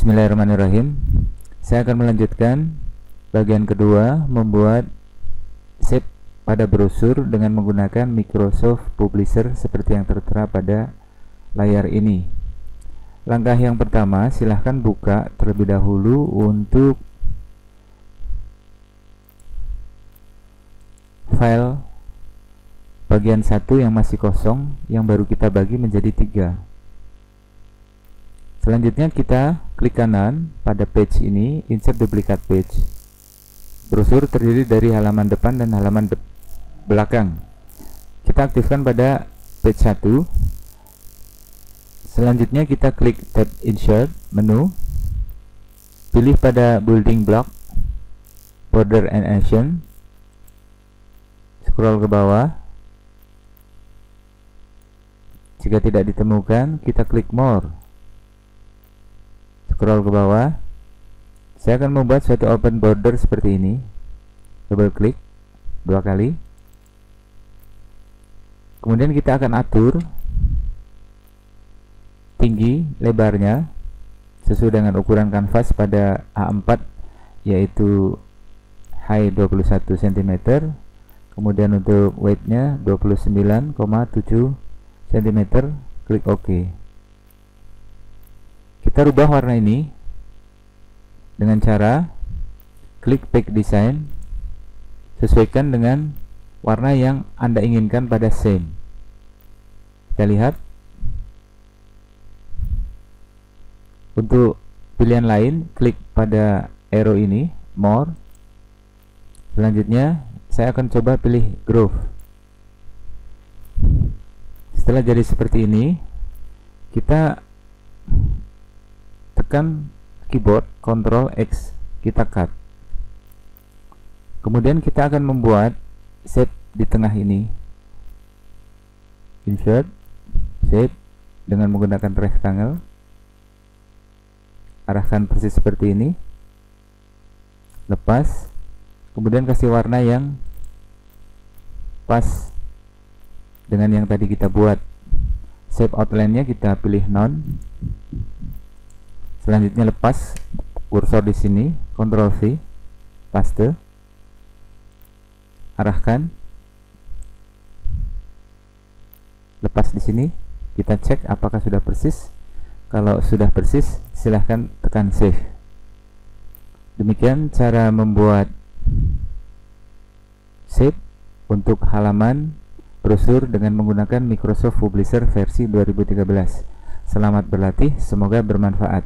Bismillahirrahmanirrahim. Saya akan melanjutkan bagian kedua Membuat shape pada brosur dengan menggunakan Microsoft Publisher seperti yang tertera pada layar ini. Langkah yang pertama silahkan buka terlebih dahulu untuk file bagian satu yang masih kosong yang baru kita bagi menjadi tiga Selanjutnya kita klik kanan pada page ini, insert duplicate page. Brosur terdiri dari halaman depan dan halaman de belakang. Kita aktifkan pada page 1. Selanjutnya kita klik tab insert menu. Pilih pada building block border and action. Scroll ke bawah. Jika tidak ditemukan, kita klik more scroll ke bawah. Saya akan membuat suatu open border seperti ini. Double klik dua kali. Kemudian kita akan atur tinggi lebarnya sesuai dengan ukuran kanvas pada A4 yaitu high 21 cm kemudian untuk weightnya 29,7 cm klik OK kita rubah warna ini dengan cara klik pack design sesuaikan dengan warna yang anda inginkan pada same kita lihat. Untuk pilihan lain klik pada arrow ini more. Selanjutnya saya akan coba pilih groove. Setelah jadi seperti ini kita tekan keyboard Ctrl X kita cut. Kemudian kita akan membuat shape di tengah ini. Insert shape dengan menggunakan rectangle. Arahkan persis seperti ini. Lepas. Kemudian kasih warna yang pas dengan yang tadi kita buat. Shape outline nya kita pilih none selanjutnya lepas kursor di sini Ctrl V paste. Arahkan. Lepas di sini kita cek apakah sudah persis. Kalau sudah persis silahkan tekan save. Demikian cara membuat shape untuk halaman brosur dengan menggunakan Microsoft Publisher versi 2013 selamat berlatih semoga bermanfaat